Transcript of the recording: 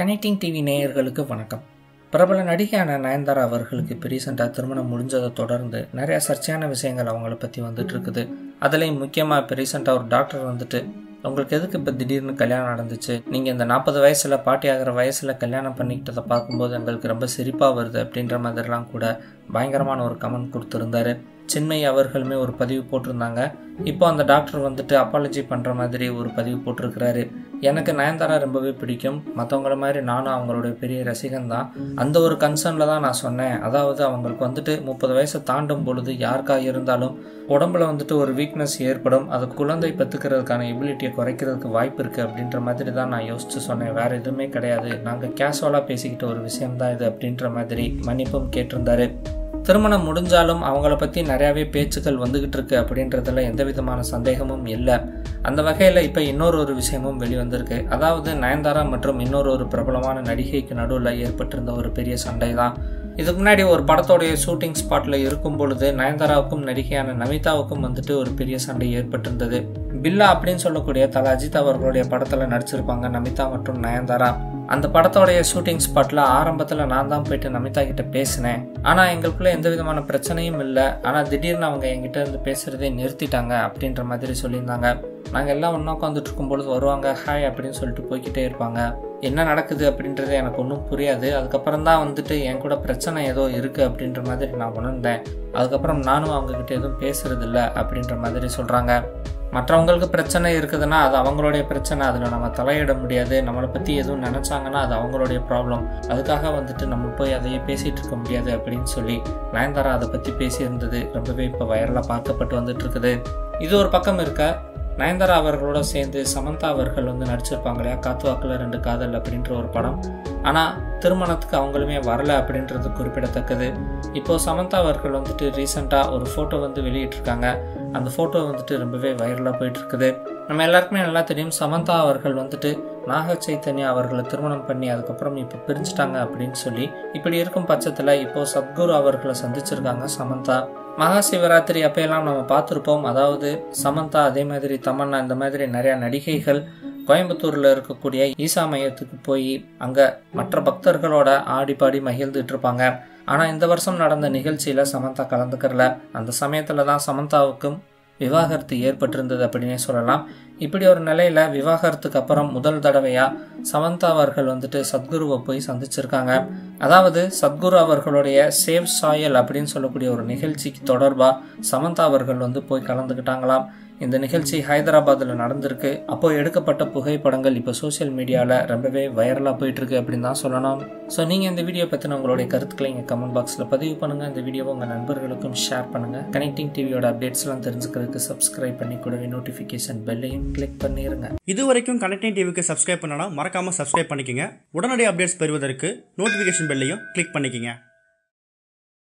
Connecting TV நேயர்களுக்கு வணக்கம். பிரபல நடிகையான நயன்தாரா அவர்களுக்கு இப்போ ரீசெண்டாக திருமணம் முடிஞ்சதை தொடர்ந்து நிறைய சர்ச்சையான விஷயங்கள் அவங்கள பற்றி வந்துட்டு இருக்குது. அதுலேயும் முக்கியமாக இப்போ ரீசெண்டாக ஒரு டாக்டர் வந்துட்டு உங்களுக்கு எதுக்கு இப்போ திடீர்னு கல்யாணம் நடந்துச்சு? நீங்கள் இந்த நாற்பது வயசில் பாட்டி ஆகிற வயசில் கல்யாணம் பண்ணிக்கிட்டதை பார்க்கும்போது எங்களுக்கு ரொம்ப சிரிப்பாக வருது அப்படின்ற மாதிரிலாம் கூட பயங்கரமான ஒரு கமெண்ட் கொடுத்துருந்தாரு. சின்மை அவர்களுமே ஒரு பதிவு போட்டிருந்தாங்க. இப்போ அந்த டாக்டர் வந்துட்டு அப்பாலஜி பண்ணுற மாதிரி ஒரு பதிவு போட்டிருக்கிறாரு. எனக்கு நயன்தாரா ரொம்பவே பிடிக்கும். மற்றவங்கள மாதிரி நானும் அவங்களுடைய பெரிய ரசிகன் தான். அந்த ஒரு கன்சர்னில் தான் நான் சொன்னேன். அதாவது அவங்களுக்கு வந்துட்டு முப்பது வயசை தாண்டும் பொழுது யாருக்காக இருந்தாலும் உடம்புல வந்துட்டு ஒரு வீக்னஸ் ஏற்படும். அது குழந்தை பெற்றுக்கிறதுக்கான எபிலிட்டியை குறைக்கிறதுக்கு வாய்ப்பு இருக்குது அப்படின்ற மாதிரி தான் நான் யோசித்து சொன்னேன். வேறு எதுவுமே கிடையாது. நாங்கள் கேஷுவலாக பேசிக்கிட்ட ஒரு விஷயம்தான் இது அப்படின்ற மாதிரி மன்னிப்பும் கேட்டிருந்தாரு. திருமணம் முடிஞ்சாலும் அவங்கள பற்றி நிறையாவே பேச்சுக்கள் வந்துக்கிட்டு இருக்கு அப்படின்றதுல எந்த விதமான சந்தேகமும் இல்லை. அந்த வகையில் இப்போ இன்னொரு ஒரு விஷயமும் வெளிவந்திருக்கு. அதாவது நயன்தாரா மற்றும் இன்னொரு ஒரு பிரபலமான நடிகைக்கு நடுவில் ஏற்பட்டிருந்த ஒரு பெரிய சண்டை தான் இதுக்கு முன்னாடி ஒரு படத்தோடைய ஷூட்டிங் ஸ்பாட்டில் இருக்கும் பொழுது நயன்தாராவுக்கும் நடிகையான நமிதாவுக்கும் வந்துட்டு ஒரு பெரிய சண்டை ஏற்பட்டிருந்தது. பில்லா அப்படின்னு சொல்லக்கூடிய தல அஜித் அவர்களுடைய படத்தில் நடிச்சிருப்பாங்க நமிதா மற்றும் நயன்தாரா. அந்த படத்தோடைய ஷூட்டிங் ஸ்பாட்டில் ஆரம்பத்தில் நான் தான் போயிட்டு நமிதா கிட்ட பேசினேன். ஆனால் எங்களுக்குள்ள எந்த விதமான பிரச்சனையும் இல்லை. ஆனால் திடீர்னு அவங்க என்கிட்ட இருந்து பேசுகிறதே நிறுத்திட்டாங்க அப்படின்ற மாதிரி சொல்லியிருந்தாங்க. நாங்கள் எல்லாம் ஒன்றா உட்காந்துட்டு இருக்கும்பொழுது வருவாங்க ஹாய் அப்படின்னு சொல்லிட்டு போய்கிட்டே இருப்பாங்க. என்ன நடக்குது? அப்படின்றது எனக்கு ஒன்றும் புரியாது. அதுக்கப்புறம் தான் வந்துட்டு என் கூட பிரச்சனை ஏதோ இருக்குது அப்படின்ற மாதிரி நான் உணர்ந்தேன். அதுக்கப்புறம் நானும் அவங்கக்கிட்ட எதுவும் பேசுறதில்ல அப்படின்ற மாதிரி சொல்கிறாங்க மற்றவங்களுக்கு பிரச்சனை இருக்குதுன்னா அது அவங்களுடைய பிரச்சனை அதில் நம்ம தலையிட முடியாது. நம்மளை பற்றி எதுவும் நினச்சாங்கன்னா அது அவங்களுடைய ப்ராப்ளம் அதுக்காக வந்துட்டு நம்ம போய் அதையே பேசிகிட்டு இருக்க முடியாது அப்படின்னு சொல்லி நயன்தாரா அதை பற்றி பேசியிருந்தது. ரொம்பவே இப்போ வைரலாக பார்க்கப்பட்டு வந்துட்டு இருக்குது. இது ஒரு பக்கம் இருக்க நயன்தாரா அவர்களோட சேர்ந்து சமந்தா அவர்கள் வந்து நடிச்சிருப்பாங்க இல்லையா காத்துவாக்கில் ரெண்டு காதல் அப்படின்ற ஒரு படம். ஆனால் திருமணத்துக்கு அவங்களுமே வரல அப்படின்றது குறிப்பிடத்தக்கது. இப்போது சமந்தா அவர்கள் வந்துட்டு ரீசெண்டாக ஒரு ஃபோட்டோ வந்து வெளியிட்டிருக்காங்க. அந்த ஃபோட்டோ வந்துட்டு ரொம்பவே வைரலாக போயிட்டு இருக்குது நம்ம எல்லாருக்குமே நல்லா தெரியும் சமந்தா அவர்கள் வந்துட்டு நாக சைத்தன்யா அவர்களை திருமணம் பண்ணி அதுக்கப்புறம் இப்போ பிரிஞ்சுட்டாங்க அப்படின்னு சொல்லி இப்படி இருக்கும் பட்சத்தில் இப்போ சத்குரு அவர்களை சந்திச்சிருக்காங்க சமந்தா. மகா சிவராத்திரி அப்பையெல்லாம் நம்ம பார்த்துருப்போம். அதாவது சமந்தா அதே மாதிரி தமன்னா இந்த மாதிரி நிறையா நடிகைகள் கோயம்புத்தூரில் இருக்கக்கூடிய ஈசா மையத்துக்கு போய் அங்கே மற்ற பக்தர்களோட ஆடி பாடி மகிழ்ந்துட்டு இருப்பாங்க. ஆனால் இந்த வருஷம் நடந்த நிகழ்ச்சியில் சமந்தா கலந்துக்கிறல. அந்த சமயத்தில் தான் சமந்தாவுக்கும் விவாகரத்து ஏற்பட்டிருந்தது அப்படின்னே சொல்லலாம். இப்படி ஒரு நிலையில் விவாகரத்துக்கு அப்புறம் முதல் தடவையாக சமந்தா அவர்கள் வந்துட்டு சத்குருவை போய் சந்திச்சிருக்காங்க. அதாவது சத்குரு அவர்களுடைய சேவ் சாயல் அப்படின்னு சொல்லக்கூடிய ஒரு நிகழ்ச்சிக்கு தொடர்பாக சமந்தா அவர்கள் வந்து போய் கலந்துக்கிட்டாங்களாம் இந்த நிகழ்ச்சி ஹைதராபாத்தில் நடந்திருக்கு. அப்போ எடுக்கப்பட்ட புகைப்படங்கள் இப்போ சோசியல் மீடியாவில் ரொம்பவே வைரலாக போயிட்டு இருக்கு அப்படின்னு தான் சொல்லணும். ஸோ நீங்கள் இந்த வீடியோ பற்றின உங்களுடைய கருத்துக்களை இங்கே கமெண்ட் பாக்ஸில் பதிவு பண்ணுங்கள் இந்த வீடியோவை உங்கள் நண்பர்களுக்கும் ஷேர் பண்ணுங்கள் கனெக்டிங் டிவியோட அப்டேட்ஸ்லாம் தெரிஞ்சுக்கிறதுக்கு சப்ஸ்கிரைப் பண்ணி கூடவே நோட்டிஃபிகேஷன் பெல்லையும் கிளிக் பண்ணிடுங்க இது வரைக்கும் கனெக்டிங் டிவிக்கு சப்ஸ்கிரைப் பண்ணனா மறக்காம சப்ஸ்கிரைப் பண்ணிக்கங்க. உடனடி அப்டேட்ஸ் பெறுவதற்கு நோட்டிஃபிகேஷன் பெல்லையும் கிளிக் பண்ணிக்கங்க.